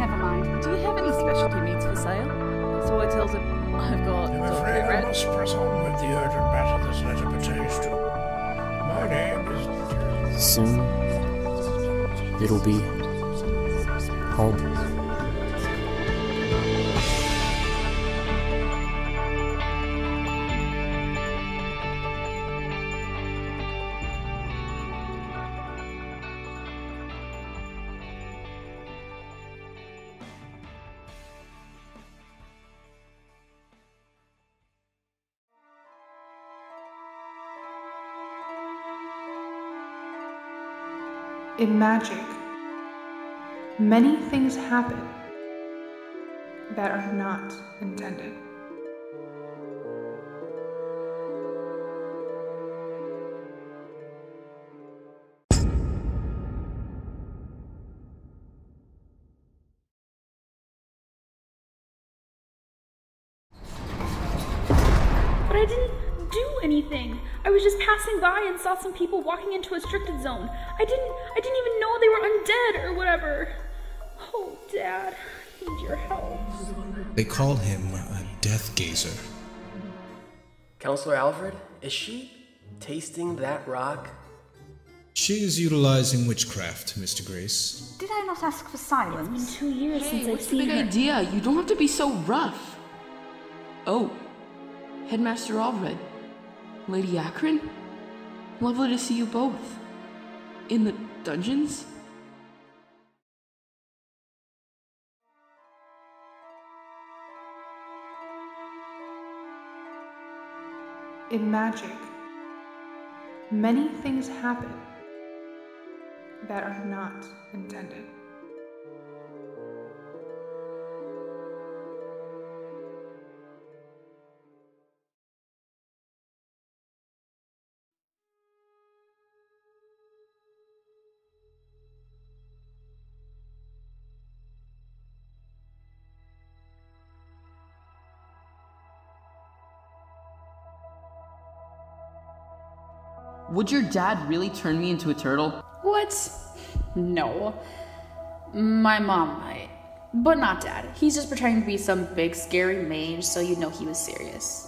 Never mind. Do you have any specialty meats for sale? So I tells him, I've got I'm afraid I must press on it'll be home. In magic, many things happen that are not intended. But I didn't do anything. I was just passing by and saw some people walking into a restricted zone. I didn't I didn't even know they were or whatever. Oh, Dad, I need your help. They call him a death gazer. Counselor Alfred, is she tasting that rock? She is utilizing witchcraft, Mr. Grace. Did I not ask for It's been silence? two years Hey, since I've what's the seen big her. idea? You don't have to be so rough. Oh, Headmaster Alred, Lady Akron? Lovely to see you both. In the dungeons? In magic, many things happen that are not intended. Would your dad really turn me into a turtle? What? No. My mom might. But not dad. He's just pretending to be some big scary mage so you'd know he was serious.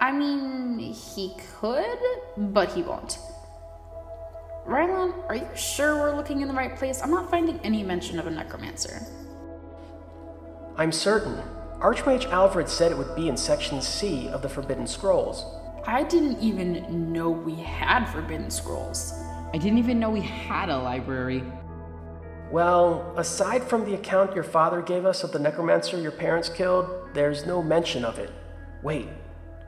I mean, he could, but he won't. Rylan, are you sure we're looking in the right place? I'm not finding any mention of a necromancer. I'm certain. Archmage Alfred said it would be in Section C of the Forbidden Scrolls. I didn't even know we had forbidden scrolls. I didn't even know we had a library. Well, aside from the account your father gave us of the necromancer your parents killed, there's no mention of it. Wait.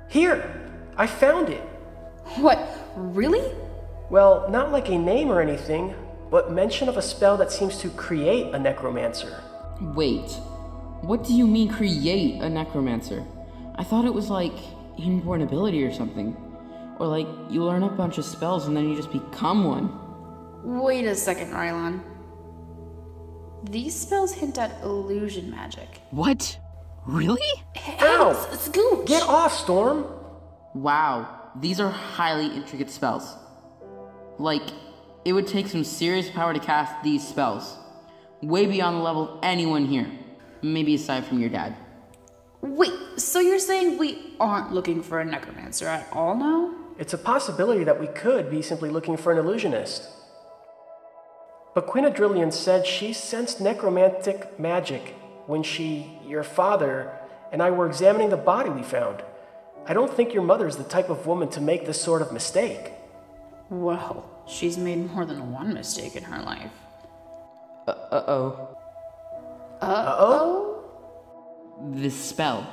Here! I found it! What? Really? Well, not like a name or anything, but mention of a spell that seems to create a necromancer. Wait, what do you mean create a necromancer? I thought it was like inborn ability or something. Or like you learn a bunch of spells and then you just become one. Wait a second, Rylan. These spells hint at illusion magic. What? Really? Ow! S- Scooch! Get off, Storm! Wow, these are highly intricate spells. Like, it would take some serious power to cast these spells. Way beyond the level of anyone here. Maybe aside from your dad. Wait, so you're saying we aren't looking for a necromancer at all now? It's a possibility that we could be simply looking for an illusionist. But Queen Adrillian said she sensed necromantic magic when she, your father, and I were examining the body we found. I don't think your mother is the type of woman to make this sort of mistake. Well, she's made more than one mistake in her life. Uh oh. Uh oh? This spell.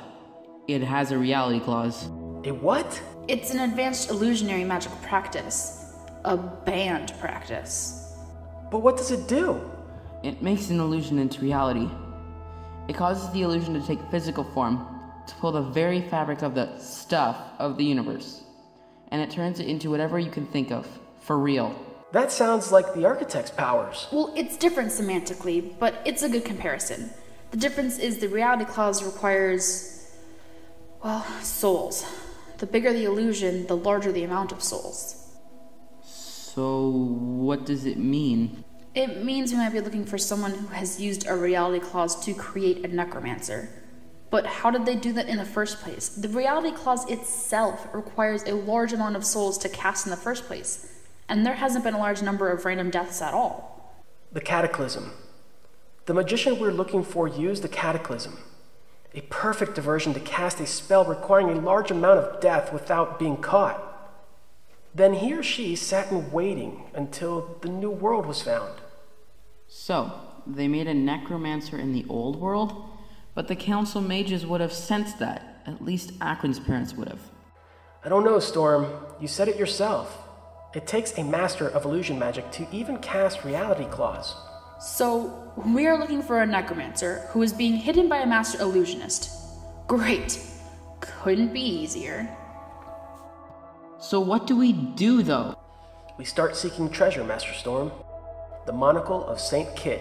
It has a reality clause. A what? It's an advanced illusionary magical practice. A banned practice. But what does it do? It makes an illusion into reality. It causes the illusion to take physical form, to pull the very fabric of the stuff of the universe. and it turns it into whatever you can think of. For real. That sounds like the architect's powers. Well, it's different semantically, but it's a good comparison. The difference is the reality clause requires, well, souls. The bigger the illusion, the larger the amount of souls. So, what does it mean? It means we might be looking for someone who has used a reality clause to create a necromancer. But how did they do that in the first place? The reality clause itself requires a large amount of souls to cast in the first place, and there hasn't been a large number of random deaths at all. The Cataclysm. The magician we're looking for used the Cataclysm, a perfect diversion to cast a spell requiring a large amount of death without being caught. Then he or she sat in waiting until the new world was found. So, they made a necromancer in the old world? But the council mages would have sensed that. At least Akron's parents would have. I don't know, Storm. You said it yourself. It takes a master of illusion magic to even cast reality clause. So, we are looking for a necromancer who is being hidden by a master illusionist. Great. Couldn't be easier. So, what do we do though? We start seeking treasure, Master Storm. The monocle of Saint Kit.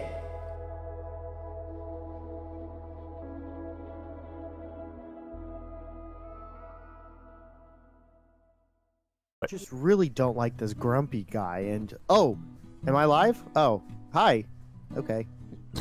I just really don't like this grumpy guy. And oh, am I live? Oh, hi. Okay.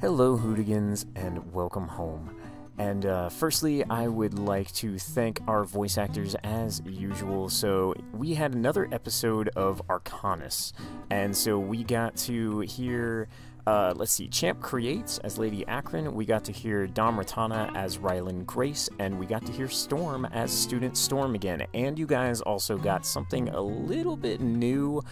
Hello, Hooligans, and welcome home. And uh, firstly, I would like to thank our voice actors as usual. So, we had another episode of Arcanis, and so we got to hear. Uh, let's see, Champ Creates as Lady Akron. We got to hear Dom Retana as Rylan Grace, and we got to hear Storm as Student Storm again. And you guys also got something a little bit new.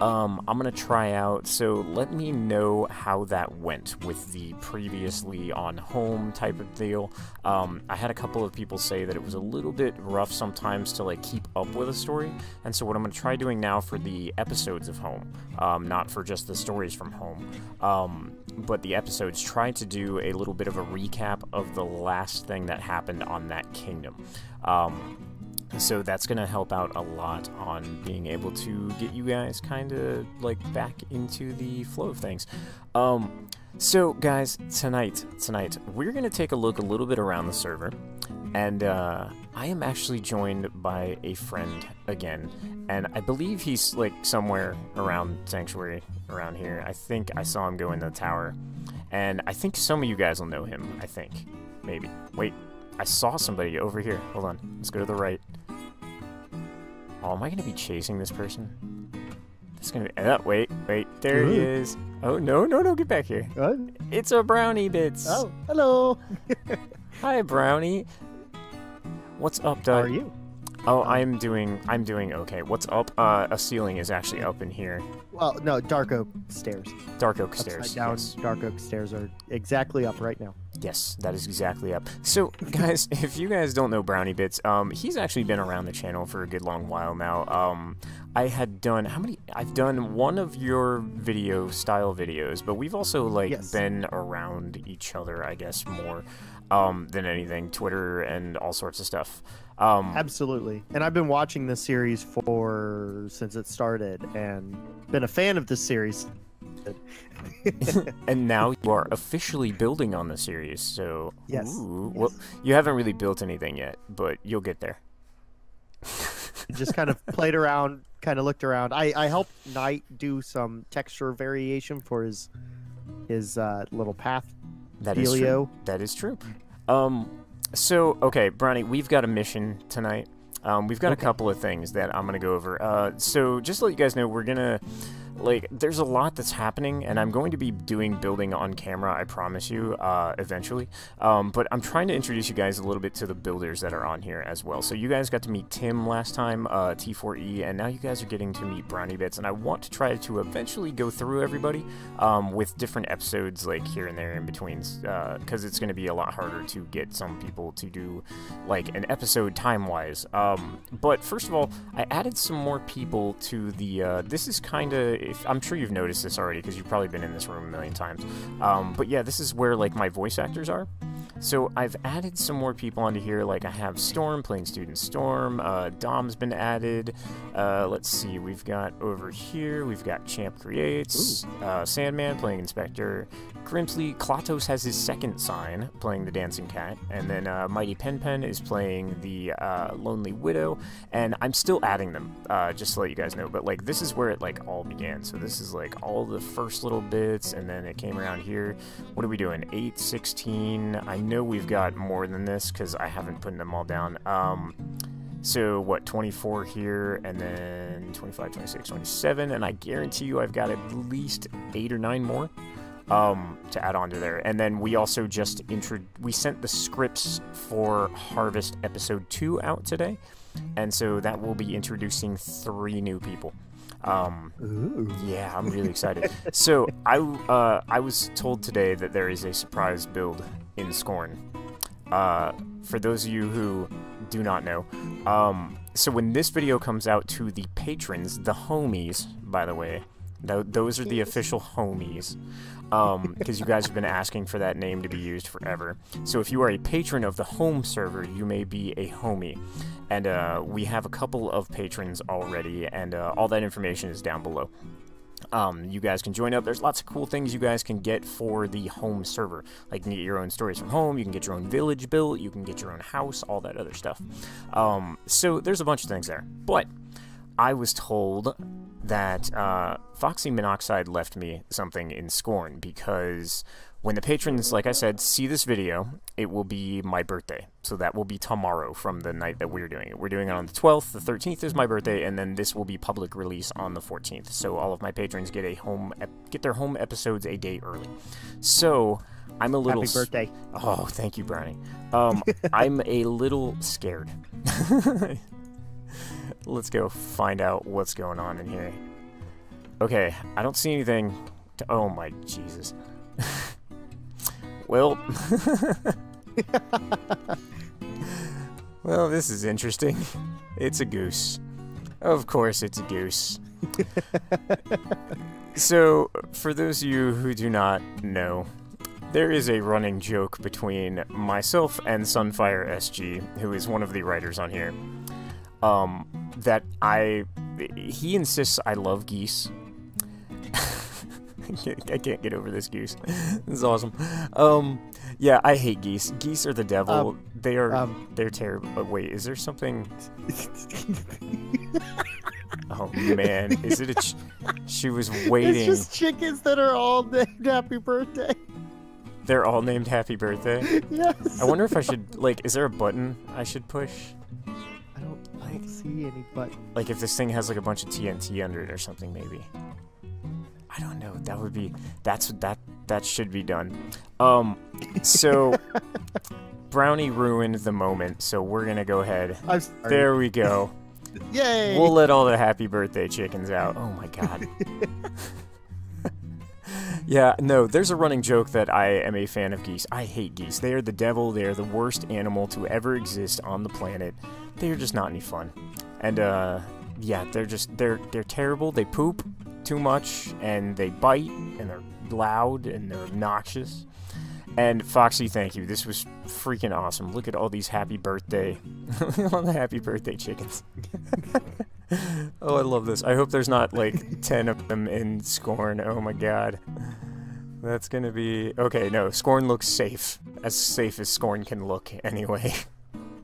Um, I'm gonna try out. So let me know how that went with the previously on home type of deal. Um, I had a couple of people say that it was a little bit rough sometimes to like keep up with a story, and so what I'm gonna try doing now for the episodes of home, um, not for just the stories from home. Um, but the episodes try to do a little bit of a recap of the last thing that happened on that kingdom. Um, so that's going to help out a lot on being able to get you guys kind of like back into the flow of things. Um, so guys, tonight, tonight we're going to take a look a little bit around the server, and uh, I am actually joined by a friend again, and I believe he's like somewhere around Sanctuary around here. I think I saw him go in the tower, and I think some of you guys will know him. I think, maybe. Wait, I saw somebody over here. Hold on, let's go to the right. Oh, am I gonna be chasing this person? This gonna be. Uh, wait, wait, there he is. Oh no, no, no, get back here. What? It's a brownie bits. Oh, hello. Hi, brownie. What's up, Doug? How are you? Oh, I'm doing. I'm doing okay. What's up? Uh, a ceiling is actually up in here. Well, no, Dark Oak stairs. Dark oak Upside stairs. down, yes. Dark Oak stairs are exactly up right now. Yes, that is exactly up. So, guys, if you guys don't know Brownie Bits, um, he's actually been around the channel for a good long while now. Um, I had done how many? I've done one of your video style videos, but we've also like Yes. been around each other, I guess, more um, than anything. Twitter and all sorts of stuff. Um, Absolutely. And I've been watching this series for since it started and been a fan of this series. and now you are officially building on the series. So, Yes, ooh, well, you haven't really built anything yet, but you'll get there. Just kind of played around, kind of looked around. I, I helped Knight do some texture variation for his his uh, little path. That is true. That is true. Um, so okay, Brownie, we've got a mission tonight. Um, we've got a couple of things that I'm gonna go over. Uh, so just to let you guys know, we're gonna like there's a lot that's happening, and I'm going to be doing building on camera. I promise you, uh, eventually. Um, but I'm trying to introduce you guys a little bit to the builders that are on here as well. So you guys got to meet Tim last time, uh, T4E, and now you guys are getting to meet Brownie Bits, and I want to try to eventually go through everybody um, with different episodes like here and there in between, because it's going to be a lot harder to get some people to do like an episode time wise. Um, but first of all, I added some more people to the. Uh, this is kind of. I'm sure you've noticed this already because you've probably been in this room a million times. Um, but yeah, this is where like my voice actors are. So I've added some more people onto here. Like I have Storm playing Student Storm. Uh, Dom's been added. Uh, let's see. We've got over here. We've got Champ Creates. Uh, Sandman playing Inspector. Grimsley. Klatos has his second sign playing the Dancing Cat, and then uh, Mighty Pen Pen is playing the uh, Lonely Widow. And I'm still adding them, uh, just to let you guys know. But like this is where it like all began. So this is like all the first little bits, and then it came around here. What are we doing? 8, 16. I know we've got more than this because I haven't put them all down. Um, so what, 24 here, and then 25, 26, 27, and I guarantee you I've got at least eight or nine more um, to add on to there. And then we also just intro we sent the scripts for Harvest Episode 2 out today, and so that will be introducing three new people. Um, yeah, I'm really excited. so I uh, I was told today that there is a surprise build in Scorn. Uh, for those of you who do not know, um, so when this video comes out to the patrons, the homies, by the way, those are the official homies. Because you guys have been asking for that name to be used forever. So if you are a patron of the home server, you may be a homie and uh, we have a couple of patrons already, and uh, all that information is down below. Um, you guys can join up. There's lots of cool things you guys can get for the home server. Like you can get your own stories from home, you can get your own village built, you can get your own house, all that other stuff. Um, so there's a bunch of things there. But I was told that uh, Foxxie Monoxide left me something in Scorn because when the patrons, like I said, see this video, it will be my birthday. So that will be tomorrow from the night that we're doing it. We're doing it on the 12th, the 13th is my birthday, and then this will be public release on the 14th. So all of my patrons get a home get their home episodes a day early. So I'm a little Happy birthday. Oh, thank you, Brownie. Um, I'm a little scared. Let's go find out what's going on in here. Okay, I don't see anything. To, oh my Jesus. well, well, this is interesting. It's a goose. Of course, it's a goose. so, for those of you who do not know, there is a running joke between myself and Sunfire SG, who is one of the writers on here. Um, that I, he insists I love geese. I can't get over this goose. this is awesome. Um, yeah, I hate geese. Geese are the devil. Um, they are. um, they're terrible. But wait, is there something? oh man, is it a? Ch- she was waiting. It's just chickens that are all named Happy Birthday. They're all named Happy Birthday. Yes. I wonder if I should like. Is there a button I should push? Don't, see any. Like if this thing has like a bunch of TNT under it or something, maybe. I don't know. That would be. That's that. That should be done. Um. So. Brownie ruined the moment, so we're gonna go ahead. There we go. Yay! We'll let all the happy birthday chickens out. Oh my god. yeah, no, there's a running joke that I am a fan of geese. I hate geese. They are the devil. They are the worst animal to ever exist on the planet. They are just not any fun. And uh yeah, they're just they're they're terrible. They poop too much and they bite and they're loud and they're obnoxious. And Foxxie, thank you. This was freaking awesome. Look at all these happy birthday, all the happy birthday chickens. oh, I love this. I hope there's not like 10 of them in Scorn. Oh my god. That's gonna be. Okay, no. Scorn looks safe. As safe as Scorn can look, anyway.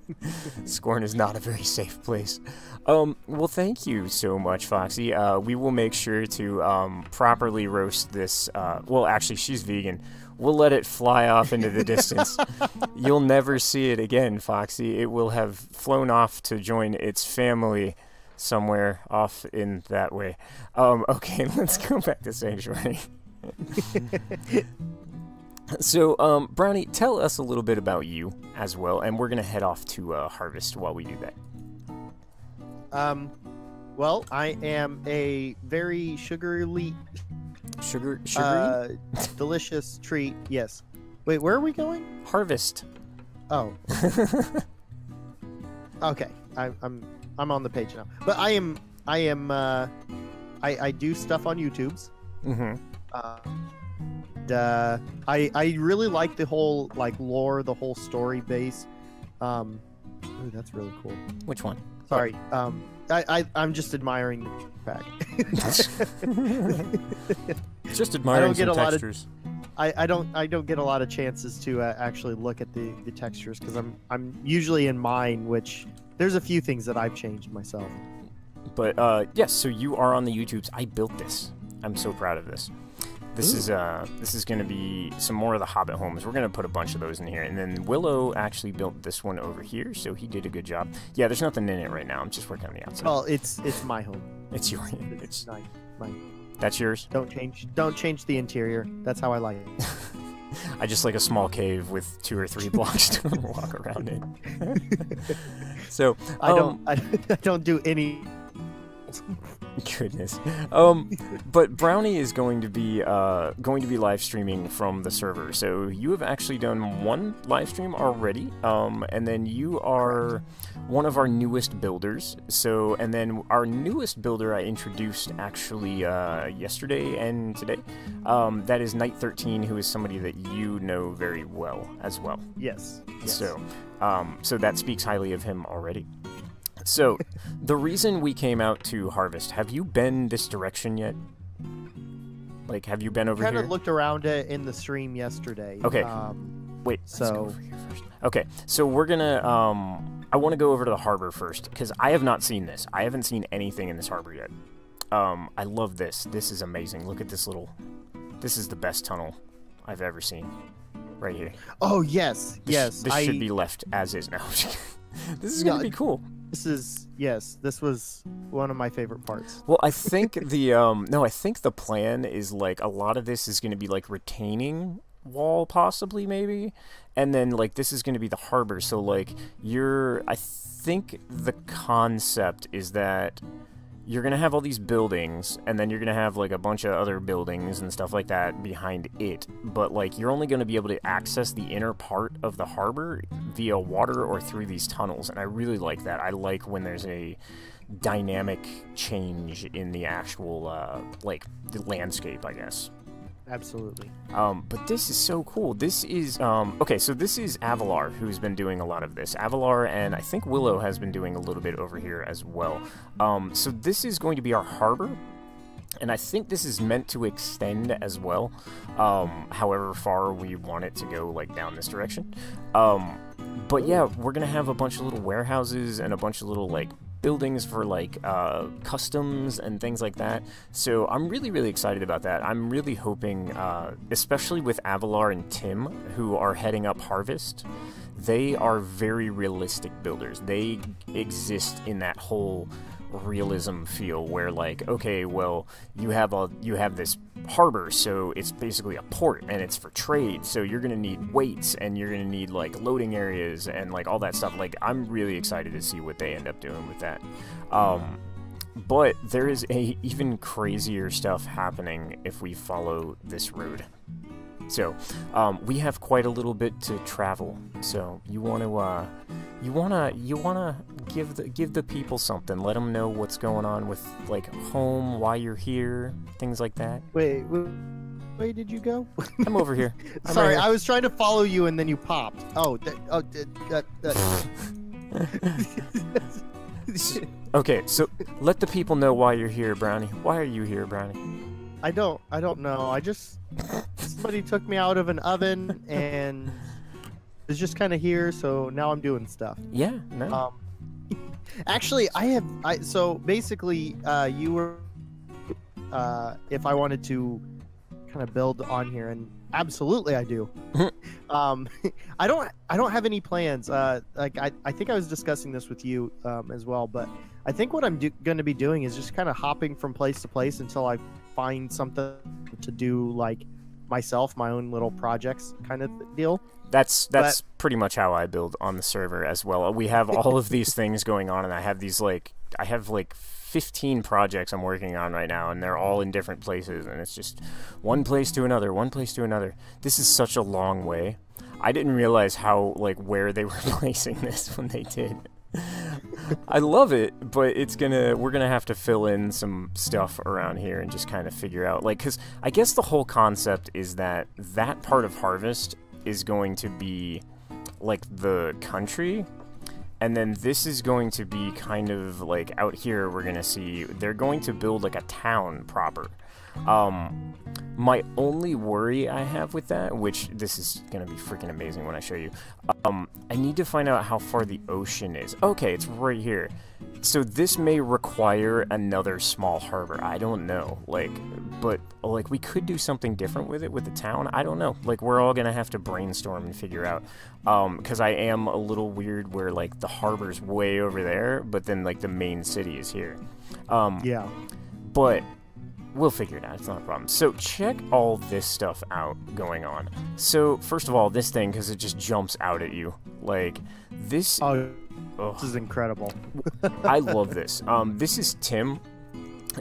Scorn is not a very safe place. Um, well, thank you so much, Foxxie. Uh, we will make sure to um, properly roast this. Uh, well, actually, she's vegan. We'll let it fly off into the distance. You'll never see it again, Foxxie. It will have flown off to join its family somewhere off in that way. Um, okay, let's go back to Sanctuary. so, um, Brownie, tell us a little bit about you as well, and we're gonna head off to uh, Harvest while we do that. Um, well, I am a very sugarly, Sugar, sugary uh, delicious treat. Yes. Wait, where are we going? Harvest. Oh. okay. I, I'm I'm on the page now. But I am I am uh, I I do stuff on YouTube's. Mm-hmm. Uh, uh, I I really like the whole like lore, the whole story base. Um, ooh, that's really cool. Which one? Sorry. Um, I, I I'm just admiring the pack. Just admiring I don't get a lot textures. of. I, I don't I don't get a lot of chances to uh, actually look at the, the textures because I'm I'm usually in mine, which there's a few things that I've changed myself. But uh, yes, so you are on the YouTubes. I built this. I'm so proud of this. This is uh, this is going to be some more of the Hobbit homes. We're going to put a bunch of those in here, and then Willow actually built this one over here, so he did a good job. Yeah, there's nothing in it right now. I'm just working on the outside. Well, it's it's my home. It's your. It's, mine. mine. that's yours. Don't change don't change the interior. That's how I like it. I just like a small cave with two or three blocks to walk around in. so I um, don't I, I don't do any. Goodness. Um, but Brownie is going to be uh, going to be live streaming from the server. So you have actually done one live stream already, um, and then you are one of our newest builders. So and then our newest builder I introduced actually uh, yesterday and today. Um, that is Night 13, who is somebody that you know very well as well. Yes. yes. So, um, so that speaks highly of him already. So, the reason we came out to harvest, have you been this direction yet? Like, have you been over kind here? of looked around it in the stream yesterday. Okay. Um, Wait, so over here first. Okay, so we're gonna, um, I want to go over to the harbor first, because I have not seen this. I haven't seen anything in this harbor yet. Um, I love this. This is amazing. Look at this little, this is the best tunnel I've ever seen. Right here. oh yes, This, yes. This I, should be left as is now. this is gonna be cool. This is yes. This was one of my favorite parts. Well, I think the um no, I think the plan is like a lot of this is going to be like retaining wall possibly maybe and then like this is going to be the harbor so like you're I think the concept is that you're going to have all these buildings and then you're going to have like a bunch of other buildings and stuff like that behind it but like you're only going to be able to access the inner part of the harbor via water or through these tunnels and I really like that. I like when there's a dynamic change in the actual uh, like the landscape I guess Absolutely. um, but this is so cool. This is um, okay. So this is Avalar who's been doing a lot of this. Avalar and I think Willow has been doing a little bit over here as well. Um, so this is going to be our harbor, and I think this is meant to extend as well. Um, however far we want it to go, like down this direction. Um, but yeah, we're gonna have a bunch of little warehouses and a bunch of little like buildings for like uh, customs and things like that. So I'm really, really excited about that. I'm really hoping, uh, especially with Avalar and Tim, who are heading up Harvest, they are very realistic builders. They exist in that whole realism feel where like okay well you have a you have this harbor so it's basically a port and it's for trade so you're gonna need weights and you're gonna need like loading areas and like all that stuff. Like i'm really excited to see what they end up doing with that. Um but there is a even crazier stuff happening if we follow this road so um, we have quite a little bit to travel. So you want to uh, you wanna you wanna give the give the people something. Let them know what's going on with like home why you're here things like that. Wait, wait, where did you go? i'm over here. I'm Sorry, right I was trying to follow you and then you popped. Oh, th- oh, th- uh, uh, okay so let the people know why you're here brownie. Why are you here brownie I don't, I don't know. I just somebody took me out of an oven and was just kind of here. So now I'm doing stuff. yeah no Um, actually, I have. I so basically, uh, you were. Uh, if I wanted to, kind of build on here, and absolutely I do. um, I don't. I don't have any plans. Uh, like I, I think I was discussing this with you um, as well, but I think what I'm do- going to be doing is just kind of hopping from place to place until I find something to do, like myself, my own little projects, kind of deal. That's that's pretty much how I build on the server as well. We have all of these things going on, and I have these like I have like 15 projects I'm working on right now, and they're all in different places, and it's just one place to another, one place to another. This is such a long way. I didn't realize how like where they were placing this when they did. I love it, but it's gonna we're gonna have to fill in some stuff around here and just kind of figure out like because I guess the whole concept is that that part of Harvest is going to be like the country and then this is going to be kind of like out here we're gonna see they're going to build like a town proper. Um my only worry i have with that which this is gonna be freaking amazing when i show you um i need to find out how far the ocean is. Okay it's right here so this may require another small harbor i don't know like but like we could do something different with it with the town i don't know like we're all gonna have to brainstorm and figure out um because i am a little weird where like the harbor's way over there but then like the main city is here um Yeah. but we'll figure it out. It's not a problem. So check all this stuff out going on. So first of all, this thing because it just jumps out at you like this. Oh, Ugh. this is incredible. I love this. Um, this is Tim.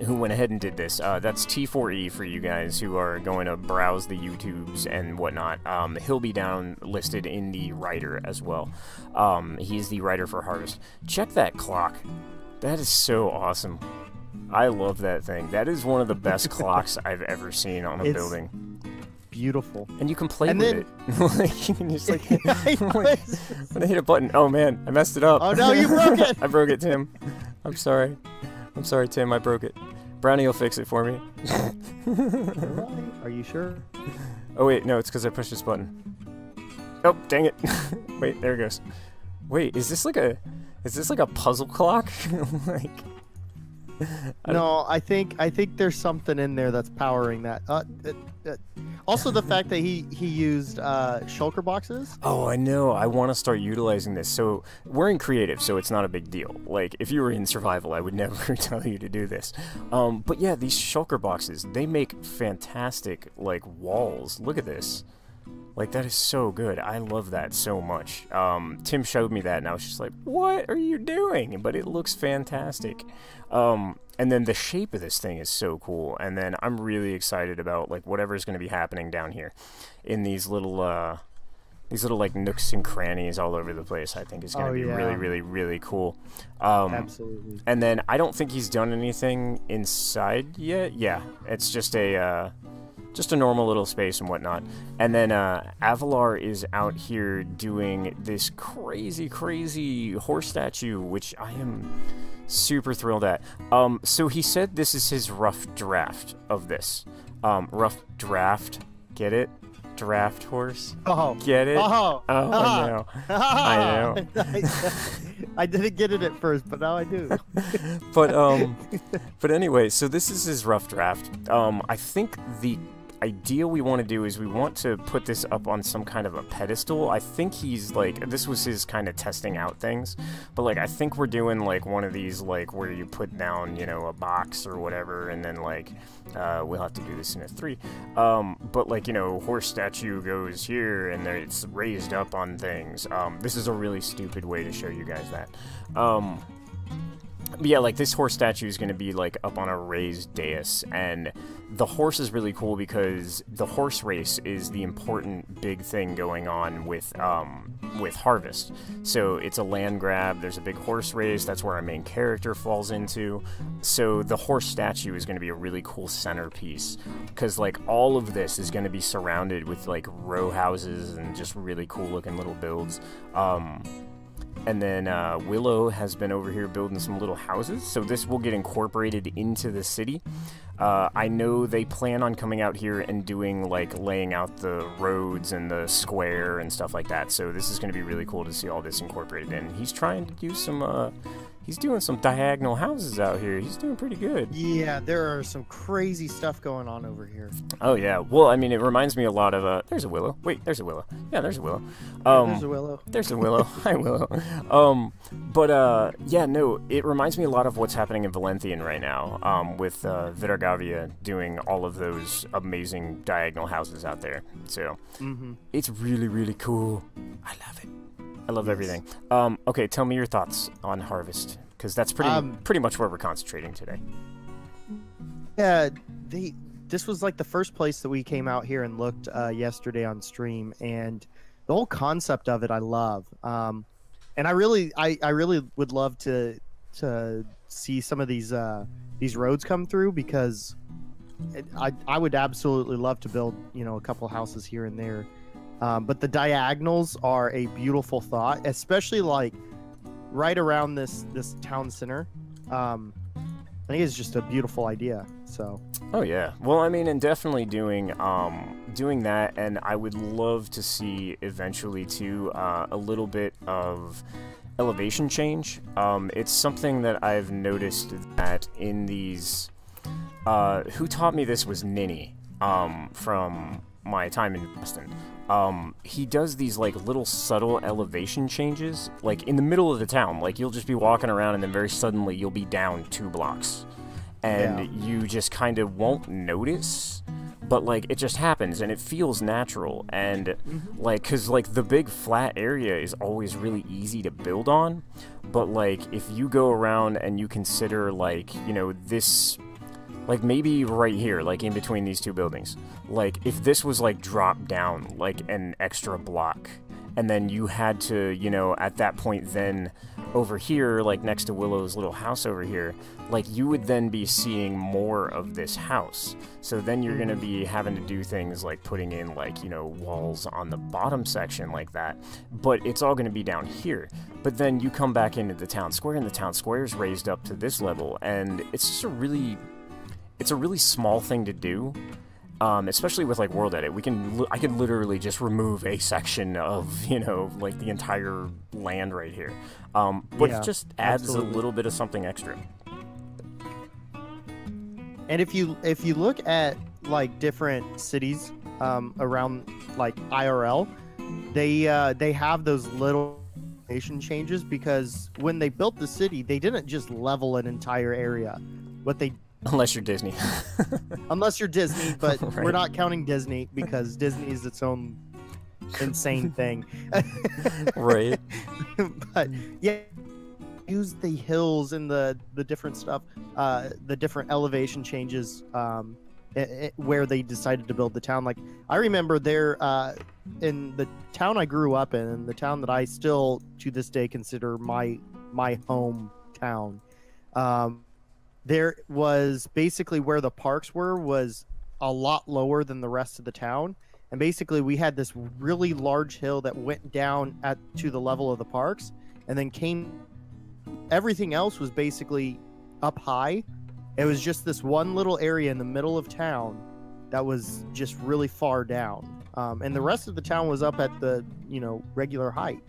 Who went ahead and did this? Uh, that's T4E for you guys who are going to browse the YouTubes and whatnot. Um, he'll be down listed in the writer as well. Um, he's the writer for Harvest. Check that clock. That is so awesome. I love that thing. That is one of the best clocks I've ever seen on a It's building. Beautiful. And you can play And with then- it. like, you can just like, like, when I hit a button. Oh man, I messed it up. Oh, no, you broke it. I broke it, Tim. I'm sorry. I'm sorry, Tim. I broke it. Brownie will fix it for me. Are you sure? Oh wait, no, it's because I pushed this button. Oh, dang it. wait, there it goes. Wait, is this like a, is this like a puzzle clock? like, I No, I think I think there's something in there that's powering that. Uh, uh, uh, also, the fact that he he used uh, shulker boxes. Oh, I know. I want to start utilizing this. So we're in creative, so it's not a big deal. Like if you were in survival, I would never tell you to do this. Um, but yeah, these shulker boxes, they make fantastic like walls. Look at this. Like that is so good. I love that so much. Um, Tim showed me that, and I was just like, "What are you doing?" But it looks fantastic. Um, and then the shape of this thing is so cool. And then I'm really excited about like whatever's going to be happening down here in these little uh, these little like nooks and crannies all over the place. I think is going to Oh, be really, really, really cool. Um, Absolutely. And then I don't think he's done anything inside yet. Yeah, it's just a uh, just a normal little space and whatnot. And then uh, Avalar is out here doing this crazy, crazy horse statue, which I am super thrilled at. Um, so he said this is his rough draft of this. Um, rough draft, get it? Draft horse. Oh, Get it? Oh, Oh, I know. I know. I didn't get it at first, but now I do. but um but anyway so this is his rough draft um i think the idea we want to do is we want to put this up on some kind of a pedestal. I think he's like this was his kind of testing out things but like i think we're doing like one of these like where you put down you know a box or whatever and then like uh, we'll have to do this in a three. Um but like you know horse statue goes here and there it's raised up on things. Um this is a really stupid way to show you guys that. Um but yeah, like this horse statue is going to be like up on a raised dais, and the horse is really cool because the horse race is the important big thing going on with um, with Harvest. So it's a land grab. There's a big horse race. That's where our main character falls into. So the horse statue is going to be a really cool centerpiece because like all of this is going to be surrounded with like row houses and just really cool looking little builds. Um, and then uh, Willow has been over here building some little houses, so this will get incorporated into the city. Uh, I know they plan on coming out here and doing like laying out the roads and the square and stuff like that. So this is going to be really cool to see all this incorporated in. He's trying to do some. Uh, he's doing some diagonal houses out here. He's doing pretty good. Yeah, there are some crazy stuff going on over here. Oh yeah. Well, I mean, it reminds me a lot of. Uh, there's a willow. Wait, there's a willow. Yeah, there's a willow. Um, There's a willow. There's a willow. Hi, willow. Um, but uh, yeah, no, it reminds me a lot of what's happening in Valenthian right now. Um, with uh, Vidargavia doing all of those amazing diagonal houses out there. So Mhm. it's really, really cool. I love it. I love everything. Um, okay, tell me your thoughts on Harvest, because that's pretty Um, pretty much where we're concentrating today. Yeah, they. This was like the first place that we came out here and looked uh, yesterday on stream, and the whole concept of it I love. Um, and I really, I, I really would love to to see some of these uh, these roads come through because it, I I would absolutely love to build you know a couple houses here and there, um, but the diagonals are a beautiful thought, especially like right around this this town center. Um, I think it's just a beautiful idea. So. Oh yeah. Well, I mean, and definitely doing um, doing that, and I would love to see eventually too uh, a little bit of elevation change. Um, it's something that I've noticed that in these. Uh, who taught me this was Ninny um, from my time in Boston. Um, he does these like little subtle elevation changes, like in the middle of the town. Like you'll just be walking around, and then very suddenly you'll be down two blocks and Yeah. you just kind of won't notice but like it just happens and it feels natural and like cuz like the big flat area is always really easy to build on but like if you go around and you consider like you know this like maybe right here like in between these two buildings. Like if this was like dropped down like an extra block and then you had to you know at that point then over here like next to willow's little house over here like you would then be seeing more of this house. So then you're going to mm-hmm. be having to do things like putting in like you know walls on the bottom section like that but it's all going to be down here. But then you come back into the town square and the town square is raised up to this level and it's just a really it's a really small thing to do um, especially with like world edit we can i can literally just remove a section of you know like the entire land right here um, but Yeah, it just adds absolutely. a little bit of something extra And if you if you look at like different cities um, around like IRL, they uh, they have those little changes because when they built the city, they didn't just level an entire area. What they unless you're disney unless you're Disney, but we're not counting Disney because Disney is its own insane thing. right but yeah, use the hills and the the different stuff, uh, the different elevation changes, um, i- i- where they decided to build the town. Like I remember there, uh, in the town I grew up in, and the town that I still to this day consider my my hometown. Um, there was basically where the parks were was a lot lower than the rest of the town. And basically we had this really large hill that went down at to the level of the parks and then came everything else was basically up high. It was just this one little area in the middle of town that was just really far down. Um, and the rest of the town was up at the you know regular height.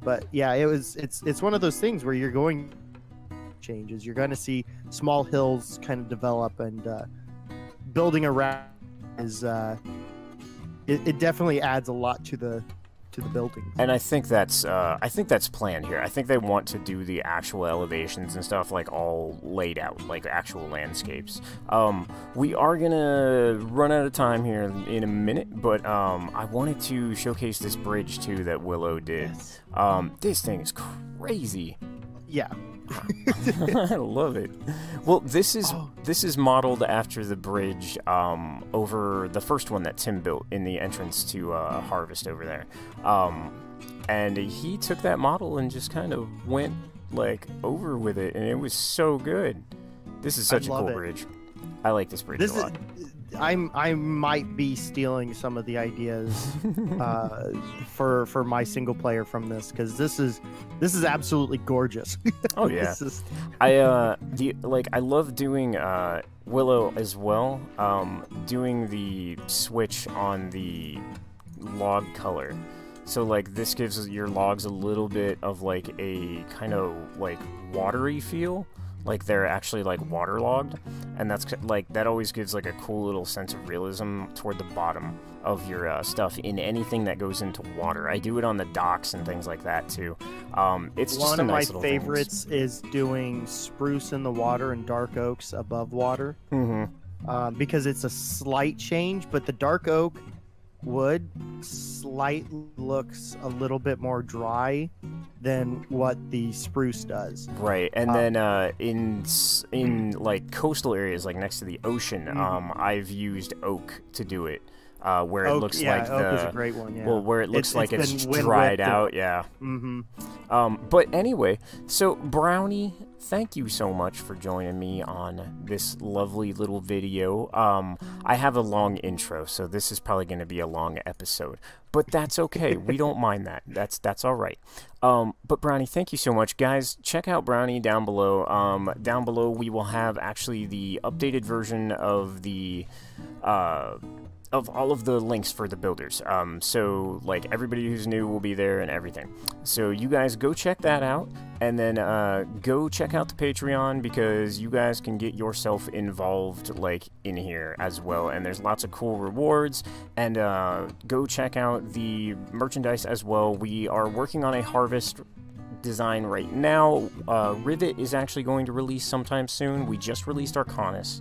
But yeah it was it's it's one of those things where you're going changes you're going to see small hills kind of develop and uh, building around is uh, it, it definitely adds a lot to the to the building and I think that's uh, I think that's planned here. I think they want to do the actual elevations and stuff like all laid out, like actual landscapes. Um, we are gonna run out of time here in a minute, but um, I wanted to showcase this bridge too that Willow did. Um, this thing is crazy. yeah I love it. Well, this is this is modeled after the bridge um, over the first one that Tim built in the entrance to uh, Harvest over there, um, and he took that model and just kind of went like over with it, and it was so good. This is such a cool it. bridge. I like this bridge this a is lot. I'm i might be stealing some of the ideas uh, for for my single player from this because this is this is absolutely gorgeous Oh yeah. Is- I uh the like I love doing uh Willow as well. Um doing the switch on the log color. So like this gives your logs a little bit of like a kind of like watery feel. Like they're actually like waterlogged, and that's like that always gives like a cool little sense of realism toward the bottom of your uh, stuff in anything that goes into water. I do it on the docks and things like that too. Um, it's just one a of nice my favorites is doing spruce in the water and dark oaks above water Mm-hmm. um, because it's a slight change, but the dark oak wood slightly looks a little bit more dry than what the spruce does. Right, and Um, then uh, in in like coastal areas, like next to the ocean, Mhm. um, I've used oak to do it, uh, where it Oak- looks yeah, like the a great one, yeah. well, where it looks It's- like it's it's, dried out, yeah. Mhm. Um, but anyway, so Brownie, thank you so much for joining me on this lovely little video. Um, I have a long intro, so this is probably going to be a long episode, but that's okay. we don't mind that. That's that's all right. Um, but Brownie, thank you so much, guys. Check out Brownie down below. Um, down below, we will have actually the updated version of the. Uh, of all of the links for the builders. Um, so like everybody who's new will be there and everything. So you guys go check that out, and then uh, go check out the Patreon because you guys can get yourself involved like in here as well. And there's lots of cool rewards. And uh, go check out the merchandise as well. We are working on a harvest design right now. Uh, Rivet is actually going to release sometime soon. We just released Arcanis.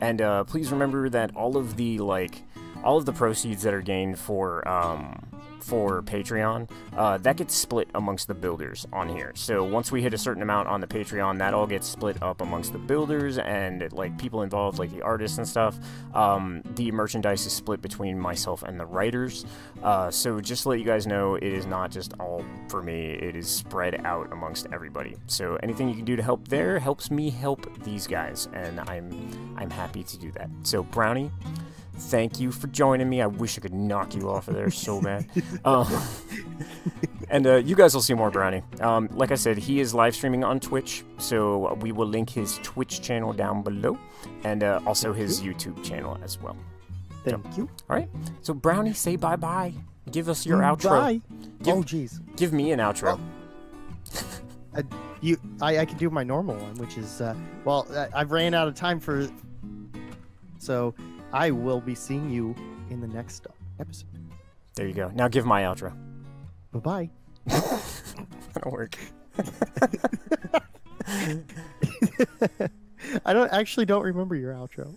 And uh, please remember that all of the like all of the proceeds that are gained for um, for Patreon, uh, that gets split amongst the builders on here. So once we hit a certain amount on the Patreon, that all gets split up amongst the builders and like people involved, like the artists and stuff. Um, the merchandise is split between myself and the writers. Uh, so just to let you guys know, it is not just all for me. It is spread out amongst everybody. So anything you can do to help there helps me help these guys, and I'm I'm happy to do that. So Brownie thank you for joining me. I wish I could knock you off of there so bad. Um, and uh, you guys will see more Brownie. Um, like I said, he is live streaming on Twitch, so we will link his Twitch channel down below, and uh, also his YouTube channel as well. Thank so, you. All right. So Brownie, say bye bye. Give us your Mm, outro. bye. Give, Oh, jeez. Give me an outro. Uh, you, I, I can do my normal one, which is, uh, well, I, I've ran out of time for, so I will be seeing you in the next episode. There you go. Now give my outro. Bye bye. That'll work. I don't actually don't remember your outro.